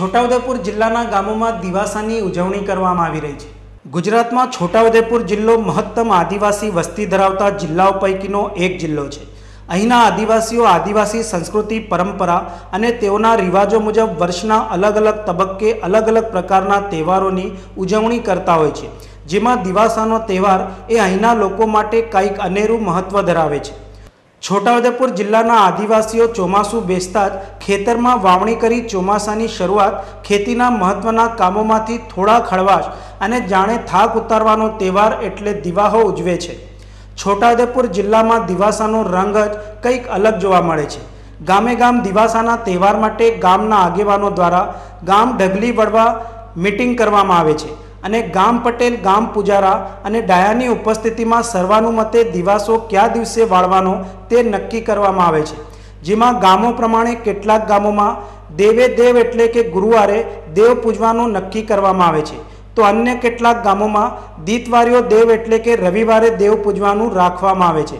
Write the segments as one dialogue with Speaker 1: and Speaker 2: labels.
Speaker 1: છોટાઉદેપુર જિલ્લાના ગામોમાં દિવાસાની ઉજવણી કરવામાં આવી રહી છે. ગુજરાતમાં છોટાઉદેપુર જિલ્લો મહત્તમ આદિવાસી વસ્તી ધરાવતા જિલ્લાઓ પૈકીનો એક જિલ્લો છે. અહીંના આદિવાસીઓ આદિવાસી સંસ્કૃતિ, પરંપરા અને તેઓના રિવાજો મુજબ વર્ષના અલગ અલગ તબક્કે અલગ અલગ પ્રકારના તહેવારોની ઉજવણી કરતા હોય છે. જેમાં દિવાસાનો તહેવાર એ અહીંના લોકો માટે કંઈક અનેરું મહત્ત્વ ધરાવે છે. છોટાઉદેપુર જિલ્લાના આદિવાસીઓ ચોમાસું બેસતા જ ખેતરમાં વાવણી કરી ચોમાસાની શરૂઆત ખેતીના મહત્ત્વના કામોમાંથી થોડા ખળવાશ અને જાણે થાક ઉતારવાનો તહેવાર એટલે દિવાહો ઉજવે છે. છોટાઉદેપુર જિલ્લામાં દિવાસાનો રંગ જ કંઈક અલગ જોવા મળે છે. ગામે ગામ દિવાસાના તહેવાર માટે ગામના આગેવાનો દ્વારા ગામ ઢગલી વળવા મિટિંગ કરવામાં આવે છે. અને ગામ પટેલ, ગામ પૂજારા અને ડાયાની ઉપસ્થિતિમાં સર્વાનુમતે દિવાસો કયા દિવસે વાળવાનો તે નક્કી કરવામાં આવે છે. જેમાં ગામો પ્રમાણે કેટલાક ગામોમાં દેવે દેવ એટલે કે ગુરુવારે દેવ પૂજવાનું નક્કી કરવામાં આવે છે. તો અન્ય કેટલાક ગામોમાં દીતવારીઓ દેવ એટલે કે રવિવારે દેવ પૂજવાનું રાખવામાં આવે છે.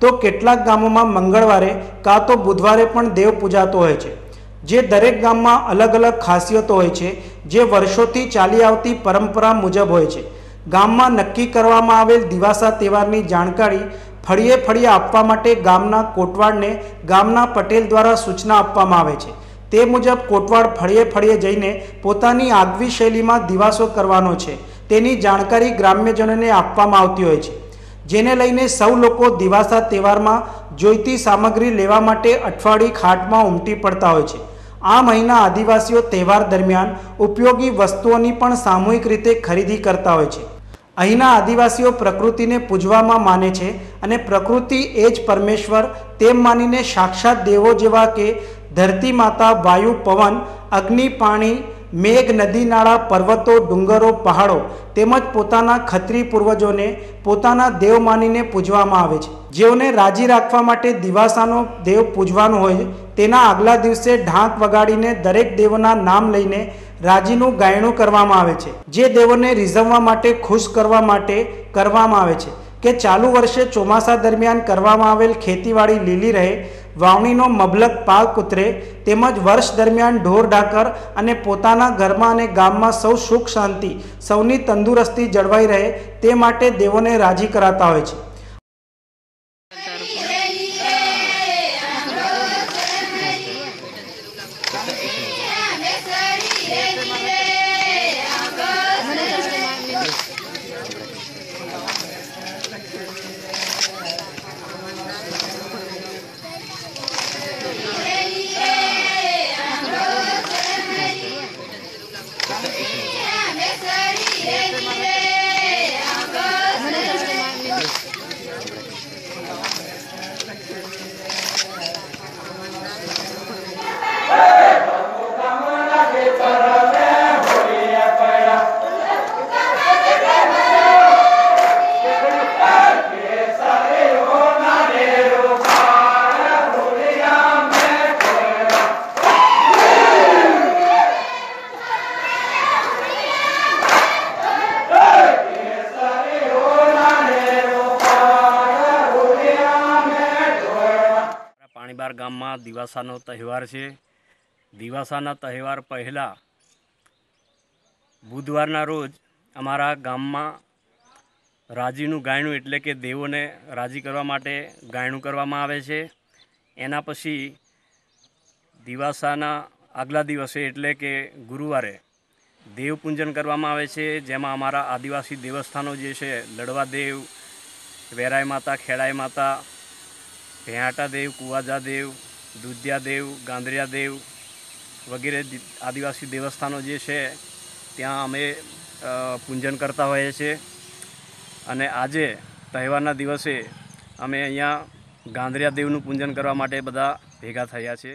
Speaker 1: તો કેટલાક ગામોમાં મંગળવારે કાં તો બુધવારે પણ દેવ પૂજાતો હોય છે. જે દરેક ગામમાં અલગ અલગ ખાસિયતો હોય છે. જે વર્ષોથી ચાલી આવતી પરંપરા મુજબ હોય છે. ગામમાં નક્કી કરવામાં આવેલ દિવાસા તહેવારની જાણકારી ફળીએ ફળીએ આપવા માટે ગામના કોટવાડને ગામના પટેલ દ્વારા સૂચના આપવામાં આવે છે. તે મુજબ કોટવાડ ફળીએ ફળીએ જઈને પોતાની આગવી શૈલીમાં દિવાસો કરવાનો છે. તેની જાણકારી ગ્રામ્યજનોને આપવામાં આવતી હોય છે. જેને લઈને સૌ લોકો દિવાસા તહેવારમાં જોઈતી સામગ્રી લેવા માટે અઠવાડિયે ખાટમાં ઉમટી પડતા હોય છે. આ મહિના આદિવાસીઓ તહેવાર દરમિયાન ઉપયોગી વસ્તુઓની પણ સામૂહિક રીતે ખરીદી કરતા હોય છે. અહીંના આદિવાસીઓ પ્રકૃતિને પૂજવામાં માને છે અને પ્રકૃતિ એ જ પરમેશ્વર તેમ માનીને સાક્ષાત દેવો જેવા કે ધરતી માતા વાયુ પવન, અગ્નિ, પાણી મેઘ નદી નાળા પર્વતો, ડુંગરો, પહાડો તેમજ પોતાના ખત્રી પૂર્વજોને પોતાના દેવ માનીને પૂજવામાં આવે છે. જેઓને રાજી રાખવા માટે દિવાસાનો દેવ પૂજવાનો હોય, તેના આગલા દિવસે ઢાંક વગાડીને દરેક દેવના નામ લઈને રાજીનું ગાયણું કરવામાં આવે છે. જે દેવોને રીઝવવા માટે, ખુશ કરવા માટે કરવામાં આવે છે. કે ચાલુ વર્ષે ચોમાસા દરમિયાન કરવામાં આવેલ ખેતીવાડી લીલી રહે, વાવણીનો મબલક પાક ઉતરે, તેમજ વર્ષ દરમિયાન ઢોર ઢાકર અને પોતાના ઘરમાં અને ગામમાં સૌ સુખ શાંતિ, સૌની તંદુરસ્તી જળવાઈ રહે, તે માટે દેવોને રાજી કરાતા હોય છે.
Speaker 2: પાણીબાર ગામમાં દિવાસાનો તહેવાર છે. દિવાસાના તહેવાર પહેલાં બુધવારના રોજ અમારા ગામમાં રાજીનું ગાયણું એટલે કે દેવોને રાજી કરવા માટે ગાયણું કરવામાં આવે છે. એના પછી દિવાસાના આગલા દિવસે એટલે કે ગુરુવારે દેવપૂજન કરવામાં આવે છે. જેમાં અમારા આદિવાસી દેવસ્થાનો જે છે, લડવા દેવ વેરાય માતા, ખેડાઈ માતા ભેંહાટા દેવ, કુવાજા દેવ, દુધિયા દેવ, ગાંધરિયા દેવ વગેરે આદિવાસી દેવસ્થાનો જે છે, ત્યાં અમે પૂજન કરતા હોઈએ છીએ અને આજે તહેવારના દિવસે અમે અહીંયા ગાંધરિયા દેવનું પૂજન કરવા માટે બધા ભેગા થયા છે.